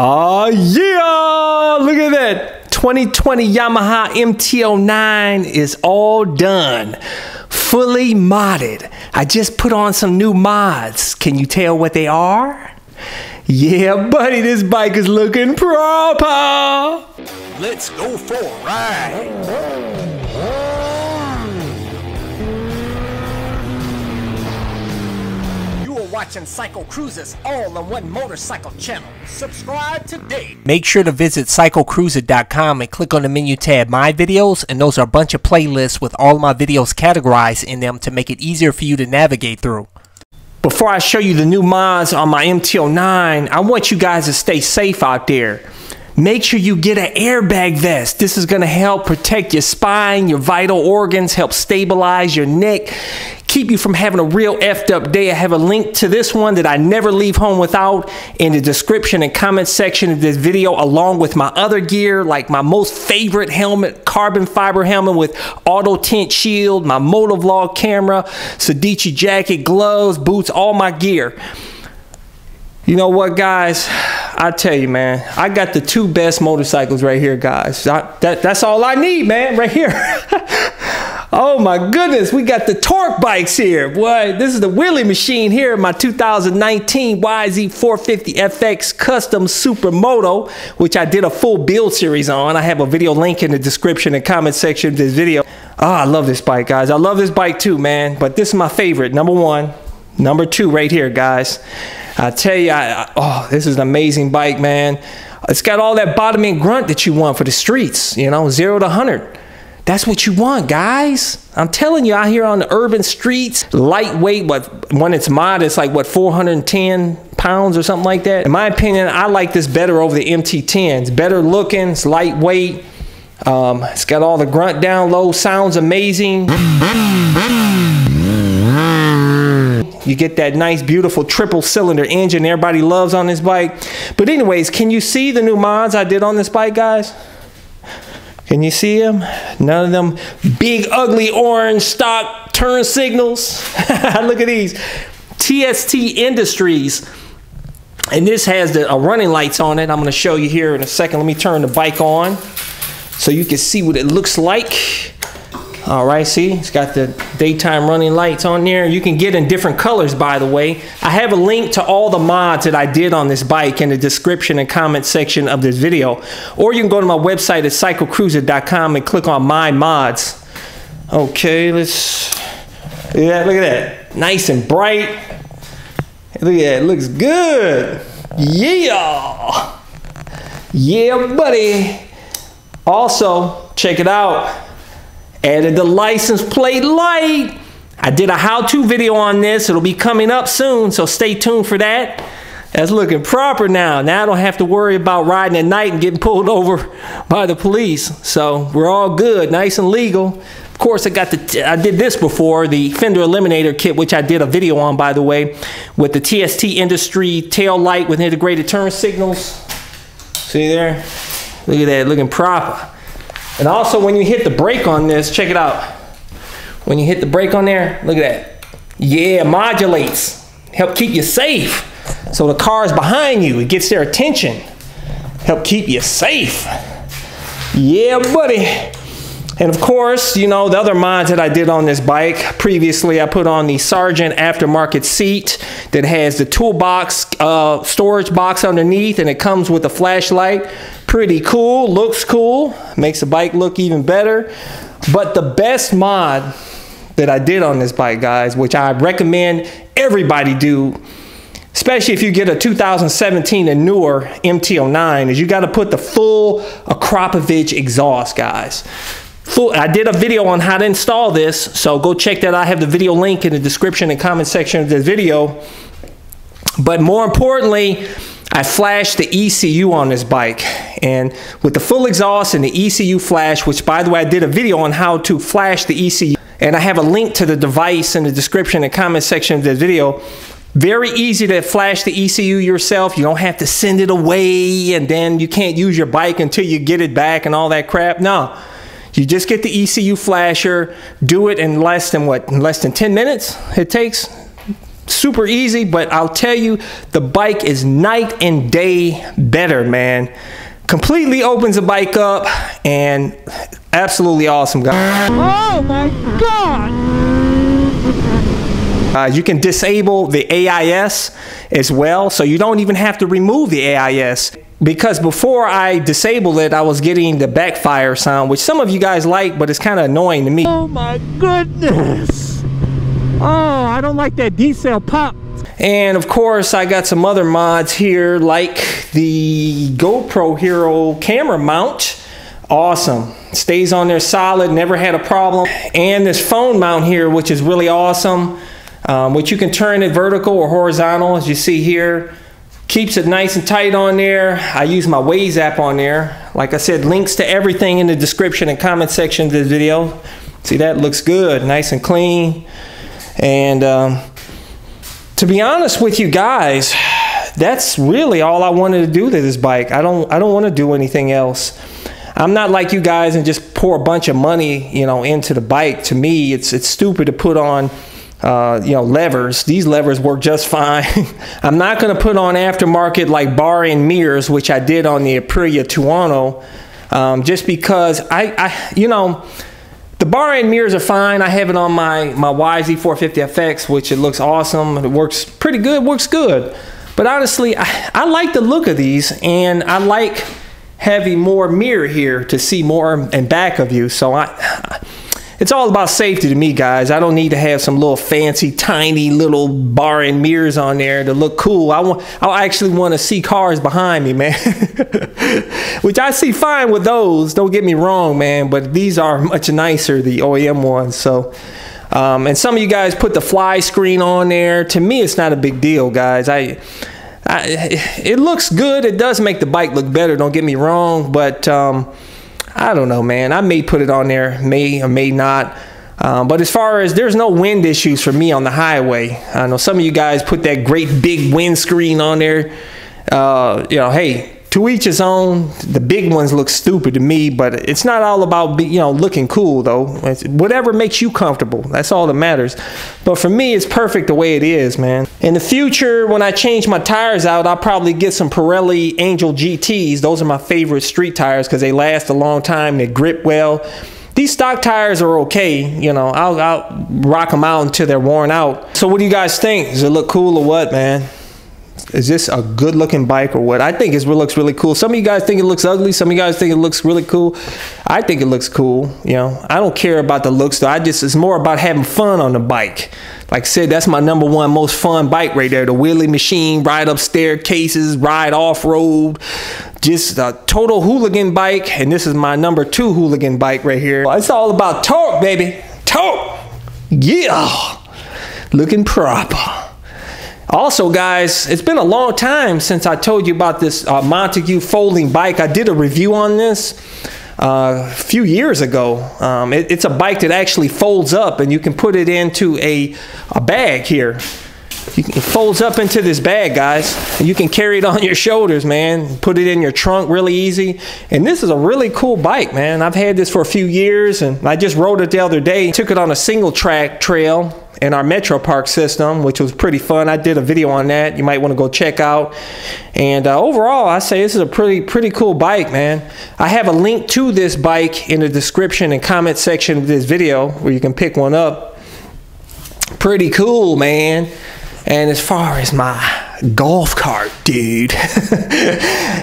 Oh yeah! Look at that. 2020 Yamaha MT-09 is all done. Fully modded. I just put on some new mods. Can you tell what they are? Yeah, buddy, this bike is looking proper. Let's go for a ride. Watching CycleCruza's all on one motorcycle channel. Subscribe today. Make sure to visit cyclecruza.com and click on the menu tab My Videos, and those are a bunch of playlists with all my videos categorized in them to make it easier for you to navigate through. Before I show you the new mods on my MT-09, I want you guys to stay safe out there. Make sure you get an airbag vest. This is going to help protect your spine, your vital organs, help stabilize your neck, keep you from having a real effed up day. I have a link to this one that I never leave home without in the description and comment section of this video, along with my other gear, like my most favorite helmet, carbon fiber helmet with auto tint shield, my motovlog camera, Sedici jacket, gloves, boots, all my gear. You know what, guys? I tell you, man, I got the two best motorcycles right here, guys. I, that, that's all I need, man, right here. oh my goodness, we got the torque bikes here. Boy, this is the wheelie machine here, my 2019 YZ450FX Custom Supermoto, which I did a full build series on. I have a video link in the description and comment section of this video. Oh, I love this bike, guys. I love this bike too, man. But this is my favorite, number one. Number two right here, guys. I tell you, I, I, oh, this is an amazing bike, man. It's got all that bottom end grunt that you want for the streets, you know, zero to 100. That's what you want, guys. I'm telling you, out here on the urban streets, lightweight, what when it's mod, it's like what 410 pounds or something like that. In my opinion, I like this better over the MT10. It's better looking, it's lightweight. Um, it's got all the grunt down low, sounds amazing. You get that nice, beautiful triple cylinder engine everybody loves on this bike. But anyways, can you see the new mods I did on this bike, guys? Can you see them? None of them big, ugly orange stock turn signals. Look at these. TST Industries. And this has the uh, running lights on it. I'm going to show you here in a second. Let me turn the bike on so you can see what it looks like. All right, see, it's got the daytime running lights on there. You can get in different colors, by the way. I have a link to all the mods that I did on this bike in the description and comment section of this video. Or you can go to my website at cyclecruza.com and click on My Mods. Okay, let's, yeah, look at that. Nice and bright. Look at that, it looks good. Yeah. Yeah, buddy. Also, check it out added the license plate light. I did a how-to video on this. It'll be coming up soon, so stay tuned for that. That's looking proper now. Now I don't have to worry about riding at night and getting pulled over by the police. So we're all good, nice and legal. Of course, I got the I did this before, the fender eliminator kit, which I did a video on, by the way, with the TST Industry tail light with integrated turn signals. See there? Look at that, looking proper. And also when you hit the brake on this, check it out. When you hit the brake on there, look at that. Yeah, modulates. Help keep you safe. So the car is behind you, it gets their attention. Help keep you safe. Yeah, buddy. And of course, you know, the other mods that I did on this bike, previously I put on the Sargent aftermarket seat that has the toolbox, uh, storage box underneath, and it comes with a flashlight. Pretty cool, looks cool, makes the bike look even better. But the best mod that I did on this bike, guys, which I recommend everybody do, especially if you get a 2017 and newer MT-09, is you got to put the full Akrapovic exhaust, guys. I did a video on how to install this, so go check that. I have the video link in the description and comment section of this video. But more importantly, I flashed the ECU on this bike and with the full exhaust and the ECU flash, which by the way, I did a video on how to flash the ECU and I have a link to the device in the description and comment section of this video. Very easy to flash the ECU yourself. You don't have to send it away and then you can't use your bike until you get it back and all that crap. No, you just get the ECU flasher, do it in less than what, in less than 10 minutes it takes? super easy, but I'll tell you, the bike is night and day better, man. Completely opens the bike up and absolutely awesome, guys. Oh my god! Uh, you can disable the AIS as well, so you don't even have to remove the AIS. Because before I disabled it, I was getting the backfire sound, which some of you guys like, but it's kind of annoying to me. Oh my goodness! Oh, I don't like that decel pop. And of course, I got some other mods here, like the GoPro Hero camera mount. Awesome. Stays on there solid, never had a problem. And this phone mount here, which is really awesome, um, which you can turn it vertical or horizontal, as you see here. Keeps it nice and tight on there. I use my Waze app on there. Like I said, links to everything in the description and comment section of this video. See, that looks good, nice and clean. And um, to be honest with you guys, that's really all I wanted to do to this bike. I don't I don't want to do anything else. I'm not like you guys and just pour a bunch of money, you know, into the bike. To me, it's it's stupid to put on uh, you know, levers. These levers work just fine. I'm not going to put on aftermarket like bar and mirrors, which I did on the Aprilia Tuono, um, just because I, I, you know, the bar and mirrors are fine. I have it on my my YZ450FX, which it looks awesome. It works pretty good. Works good. But honestly, I, I like the look of these, and I like having more mirror here to see more and back of you. So I it's all about safety to me, guys. I don't need to have some little fancy, tiny little bar and mirrors on there to look cool. I want, I actually want to see cars behind me, man. Which I see fine with those. Don't get me wrong, man. But these are much nicer, the OEM ones. So, um, and some of you guys put the fly screen on there. To me, it's not a big deal, guys. I. I, it looks good. It does make the bike look better. Don't get me wrong, but um, I don't know, man. I may put it on there, may or may not. Um, but as far as there's no wind issues for me on the highway, I know some of you guys put that great big windscreen on there. Uh, you know, hey, to each his own. The big ones look stupid to me, but it's not all about be, you know looking cool though. It's whatever makes you comfortable. That's all that matters. But for me, it's perfect the way it is, man. In the future, when I change my tires out, I'll probably get some Pirelli Angel GTs. Those are my favorite street tires because they last a long time. They grip well. These stock tires are okay. You know, I'll, I'll rock them out until they're worn out. So what do you guys think? Does it look cool or what, man? Is this a good looking bike or what? I think it looks really cool. Some of you guys think it looks ugly. Some of you guys think it looks really cool. I think it looks cool. You know, I don't care about the looks though. I just it's more about having fun on the bike. Like I said, that's my number one most fun bike right there. The wheelie machine, ride up staircases, ride off road, just a total hooligan bike. And this is my number two hooligan bike right here. It's all about torque, baby. Torque. Yeah. Looking proper. Also, guys, it's been a long time since I told you about this uh, Montague folding bike. I did a review on this uh, a few years ago. Um, it, it's a bike that actually folds up and you can put it into a, a bag here. Can, it folds up into this bag, guys. You can carry it on your shoulders, man. Put it in your trunk really easy. And this is a really cool bike, man. I've had this for a few years and I just rode it the other day. Took it on a single track trail in our Metro Park system, which was pretty fun. I did a video on that. You might want to go check out. And uh, overall, I say this is a pretty pretty cool bike, man. I have a link to this bike in the description and comment section of this video where you can pick one up. Pretty cool, man. And as far as my golf cart, dude.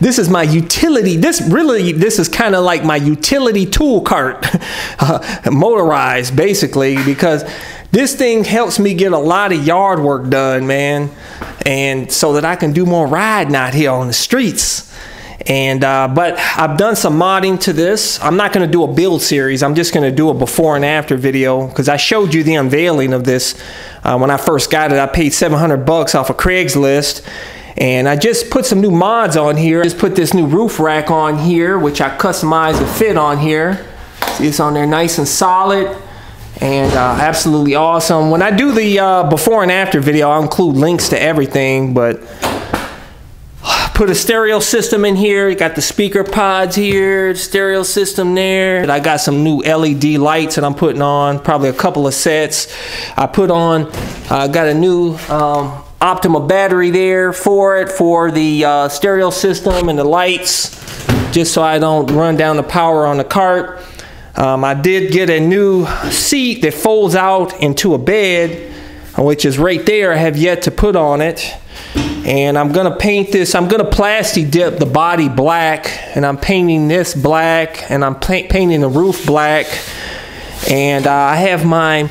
this is my utility. This really, this is kind of like my utility tool cart, uh, motorized basically, because this thing helps me get a lot of yard work done, man, and so that I can do more riding out here on the streets. And uh, but I've done some modding to this. I'm not going to do a build series. I'm just going to do a before and after video because I showed you the unveiling of this uh, when I first got it. I paid 700 bucks off of Craigslist. And I just put some new mods on here. Just put this new roof rack on here, which I customized the fit on here. See, it's on there nice and solid and uh, absolutely awesome. When I do the uh, before and after video, I'll include links to everything, but put a stereo system in here. You got the speaker pods here, stereo system there. I got some new LED lights that I'm putting on, probably a couple of sets. I put on I got a new um, Optima battery there for it, for the uh, stereo system and the lights, just so I don't run down the power on the cart. Um, I did get a new seat that folds out into a bed, which is right there. I have yet to put on it. And I'm gonna paint this, I'm gonna plastic dip the body black, and I'm painting this black, and I'm painting the roof black. And uh, I have my,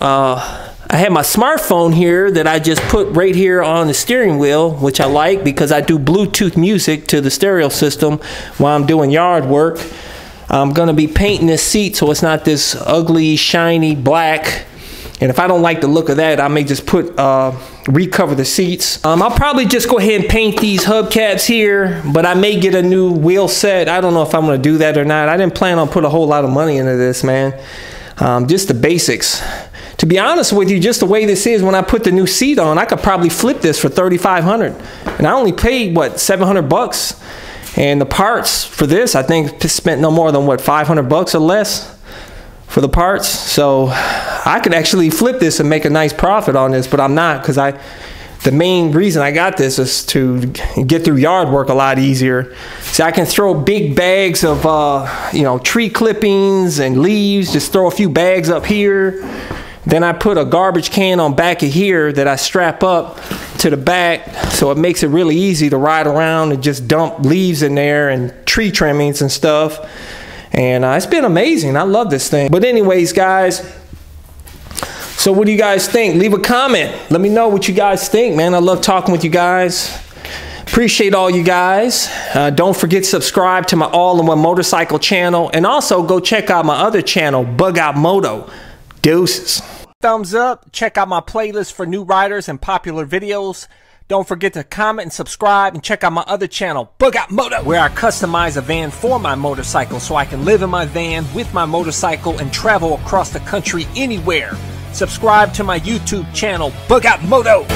uh, I have my smartphone here that I just put right here on the steering wheel, which I like because I do Bluetooth music to the stereo system while I'm doing yard work. I'm going to be painting this seat so it's not this ugly, shiny black. And if I don't like the look of that, I may just put, uh, recover the seats. Um, I'll probably just go ahead and paint these hubcaps here, but I may get a new wheel set. I don't know if I'm going to do that or not. I didn't plan on put a whole lot of money into this, man. Um, just the basics. To be honest with you, just the way this is, when I put the new seat on, I could probably flip this for 3500 And I only paid, what, 700 bucks? And the parts for this, I think spent no more than, what, 500 bucks or less for the parts. So I could actually flip this and make a nice profit on this, but I'm not because I the main reason I got this is to get through yard work a lot easier. See, I can throw big bags of, uh, you know, tree clippings and leaves, just throw a few bags up here, then I put a garbage can on back of here that I strap up to the back so it makes it really easy to ride around and just dump leaves in there and tree trimmings and stuff. And uh, it's been amazing. I love this thing. But anyways, guys, so what do you guys think? Leave a comment. Let me know what you guys think, man. I love talking with you guys. Appreciate all you guys. Uh, don't forget to subscribe to my all-in-one motorcycle channel. And also go check out my other channel, Bug Out Moto. Deuces. Thumbs up. Check out my playlist for new riders and popular videos. Don't forget to comment and subscribe and check out my other channel, Bug Out Moto, where I customize a van for my motorcycle so I can live in my van with my motorcycle and travel across the country anywhere. Subscribe to my YouTube channel, Bug Out Moto.